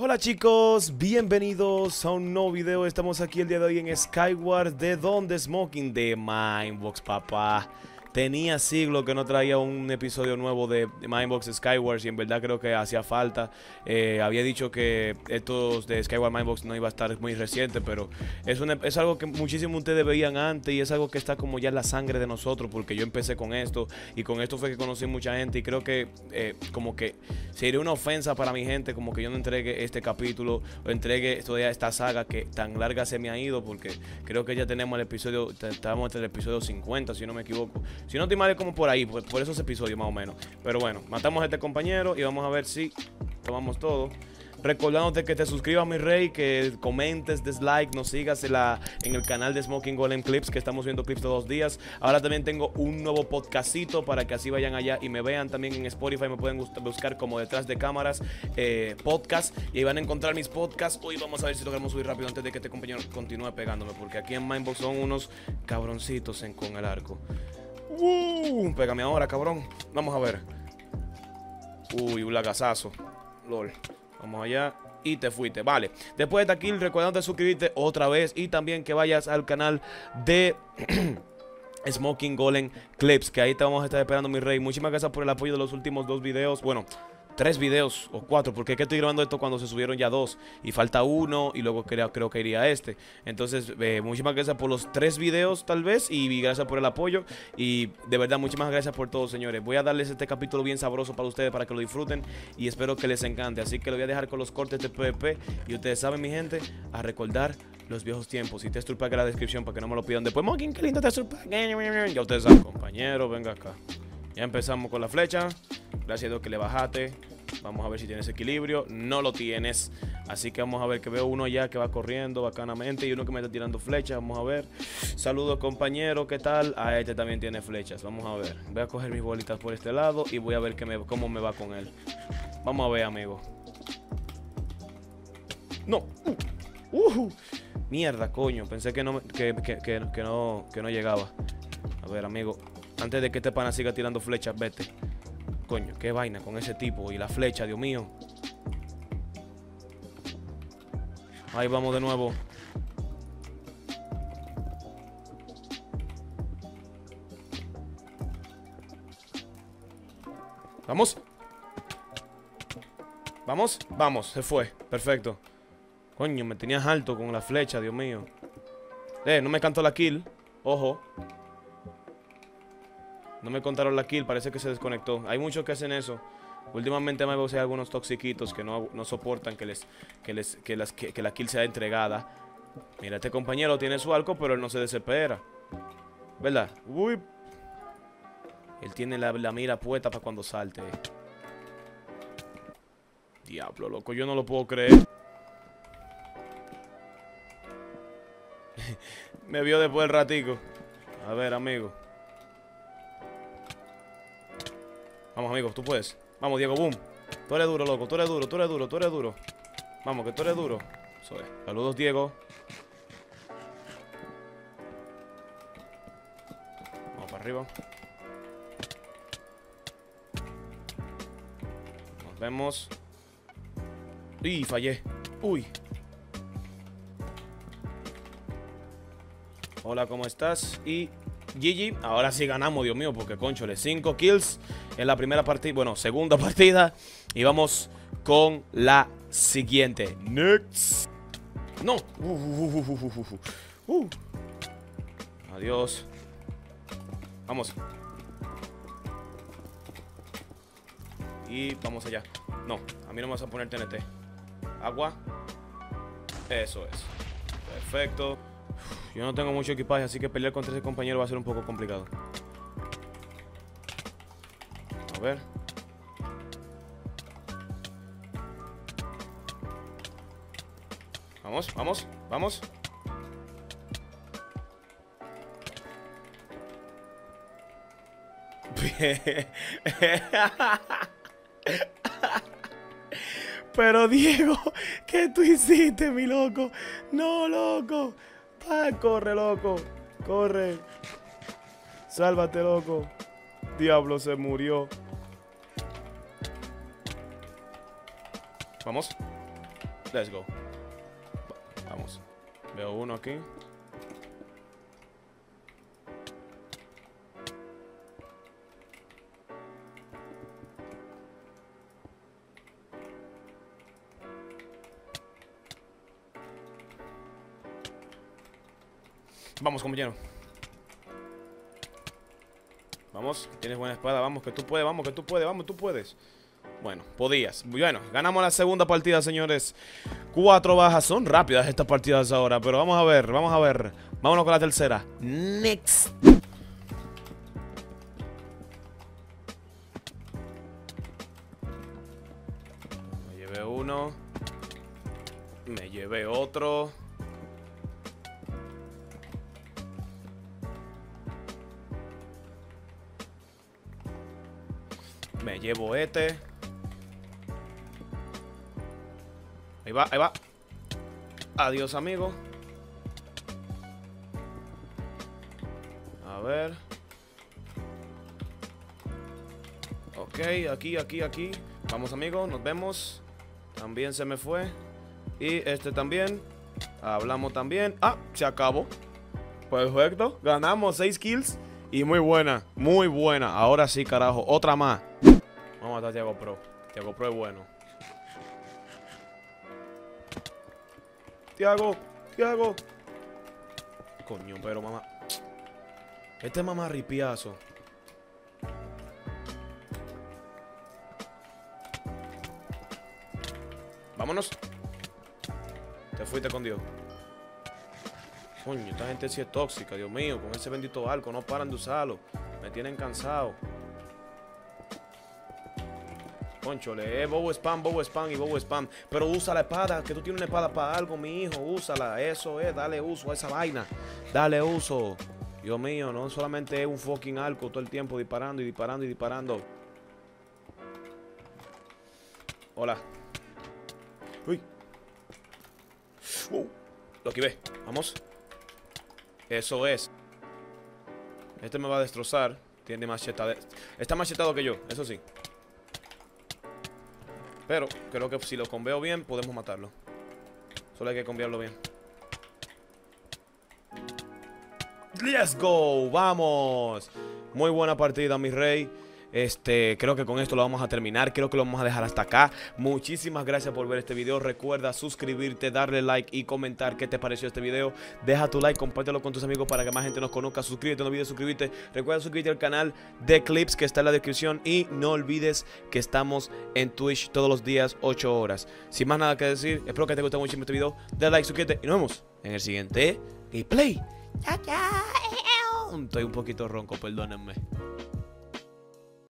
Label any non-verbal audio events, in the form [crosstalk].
Hola chicos, bienvenidos a un nuevo video. Estamos aquí el día de hoy en Skyward de Donde Smoking de Mindbox, papá. Tenía siglos que no traía un episodio nuevo de Mindbox Skyward y en verdad creo que hacía falta. Eh, había dicho que estos de Skyward Mindbox no iba a estar muy reciente, pero es, es algo que muchísimo ustedes veían antes y es algo que está como ya en la sangre de nosotros porque yo empecé con esto y con esto fue que conocí mucha gente y creo que eh, como que sería una ofensa para mi gente como que yo no entregue este capítulo o entregue todavía esta saga que tan larga se me ha ido porque creo que ya tenemos el episodio, estamos en el episodio 50 si no me equivoco. Si no te mal como por ahí, por, por esos episodios más o menos. Pero bueno, matamos a este compañero y vamos a ver si tomamos todo. Recordándote que te suscribas, mi rey, que comentes, dislike, nos sigas en, la, en el canal de Smoking Golem Clips, que estamos viendo clips todos los días. Ahora también tengo un nuevo podcastito para que así vayan allá y me vean también en Spotify. Me pueden buscar como detrás de cámaras eh, podcast y van a encontrar mis podcasts. Hoy vamos a ver si logramos subir rápido antes de que este compañero continúe pegándome, porque aquí en Mindbox son unos cabroncitos en, con el arco. Uh, pégame ahora, cabrón. Vamos a ver. Uy, un lagazazo. LOL. Vamos allá. Y te fuiste. Vale. Después de aquí, recuerda suscribirte otra vez. Y también que vayas al canal de... [clears throat] Smoking Golem Clips, que ahí te vamos a estar esperando, mi rey. Muchísimas gracias por el apoyo de los últimos dos videos. Bueno, tres videos o cuatro, porque es que estoy grabando esto cuando se subieron ya dos y falta uno y luego creo, creo que iría este. Entonces, eh, muchísimas gracias por los tres videos tal vez y gracias por el apoyo y de verdad muchísimas gracias por todo, señores. Voy a darles este capítulo bien sabroso para ustedes para que lo disfruten y espero que les encante. Así que lo voy a dejar con los cortes de PvP y ustedes saben, mi gente, a recordar los viejos tiempos. Y te pack en la descripción para que no me lo pidan después. Mokin, qué lindo te Ya ustedes saben, compañero, venga acá. Ya empezamos con la flecha. Gracias a Dios que le bajaste. Vamos a ver si tienes equilibrio. No lo tienes. Así que vamos a ver que veo uno ya que va corriendo bacanamente y uno que me está tirando flechas. Vamos a ver. Saludos compañero, ¿qué tal? Ah, este también tiene flechas. Vamos a ver. Voy a coger mis bolitas por este lado y voy a ver cómo me va con él. Vamos a ver, amigo. No. Uh, uh. Mierda, coño. Pensé que no, que, que, no, que no llegaba. A ver, amigo. Antes de que este pana siga tirando flechas, vete. Coño, qué vaina con ese tipo. Y la flecha, Dios mío. Ahí vamos de nuevo. ¿Vamos? ¿Vamos? Vamos, se fue. Perfecto. Coño, me tenías alto con la flecha, Dios mío. Eh, no me cantó la kill. Ojo. No me contaron la kill, parece que se desconectó. Hay muchos que hacen eso. Últimamente me veo algunos toxiquitos que no, soportan que les, que les que las que, la kill sea entregada. Mira, este compañero tiene su arco, pero él no se desespera. ¿Verdad? Uy. Él tiene la, la mira puesta para cuando salte. Diablo, loco, yo no lo puedo creer. [laughs] me vio después del ratico. A ver, amigo. Vamos, amigos, tú puedes. Vamos, Diego, boom. Tú eres duro, loco. Tú eres duro, tú eres duro, tú eres duro. Vamos, que tú eres duro. Saludos, Diego. Vamos para arriba. Nos vemos. Uy, fallé. Uy. Hola, ¿cómo estás? Y GG, ahora sí ganamos, Dios mío, porque conchole, 5 kills en la primera partida, bueno, segunda [laughs] partida. Y vamos con la siguiente. Next. No. Uh, Adiós. Vamos. Y vamos allá. No, a mí no me vas a poner TNT. Agua. Eso es. Perfecto. Yo no tengo mucho equipaje, así que pelear contra ese compañero va a ser un poco complicado. A ver. Vamos, vamos, vamos. [laughs] Pero Diego, ¿qué tú hiciste, mi loco? No, loco. Ah, corre, loco. Corre. Sálvate, loco. Diablo, se murió. Vamos. Let's go. Vamos. Veo uno aquí. Vamos, compañero. Vamos, tienes buena espada, vamos, que tú puedes, vamos, que tú puedes, vamos, tú puedes. Bueno, podías. Bueno, ganamos la segunda partida, señores. Cuatro bajas. Son rápidas estas partidas ahora, pero vamos a ver, vamos a ver. Vámonos con la tercera. Next. Me llevé uno. Me llevé otro. Me llevo este. Ahí va, ahí va. Adiós, amigo. A ver. Ok, aquí, aquí, aquí. Vamos, amigo, nos vemos. También se me fue. Y este también. Hablamos también. Ah, se acabó. Perfecto. Ganamos 6 kills. Y muy buena, muy buena. Ahora sí, carajo. Otra más. Vamos a matar a Tiago Pro. Tiago Pro es bueno. Tiago, Tiago. Coño, pero mamá. Este es mamá ripiazo. Vámonos. Te fuiste con Dios. Coño, esta gente sí es tóxica, Dios mío. Con ese bendito barco, no paran de usarlo. Me tienen cansado. Conchole, eh, bobo spam, bobo spam y bobo spam. Pero usa la espada, que tú tienes una espada para algo, mi hijo. Úsala, eso es, dale uso a esa vaina. Dale uso. Dios mío, no solamente es un fucking arco todo el tiempo disparando y disparando y disparando. Hola. Uy. Uh, lo que ve. Vamos. Eso es. Este me va a destrozar. Tiene macheta. Está machetado que yo, eso sí. Pero creo que si lo conveo bien, podemos matarlo. Solo hay que conviarlo bien. ¡Let's go! ¡Vamos! Muy buena partida, mi rey. Este, creo que con esto lo vamos a terminar. Creo que lo vamos a dejar hasta acá. Muchísimas gracias por ver este video. Recuerda suscribirte, darle like y comentar qué te pareció este video. Deja tu like, compártelo con tus amigos para que más gente nos conozca. Suscríbete, no olvides suscribirte. Recuerda suscribirte al canal de Clips que está en la descripción. Y no olvides que estamos en Twitch todos los días, 8 horas. Sin más nada que decir, espero que te guste mucho este video. Dale like, suscríbete y nos vemos en el siguiente gameplay. Chao, chao. Estoy un poquito ronco, perdónenme.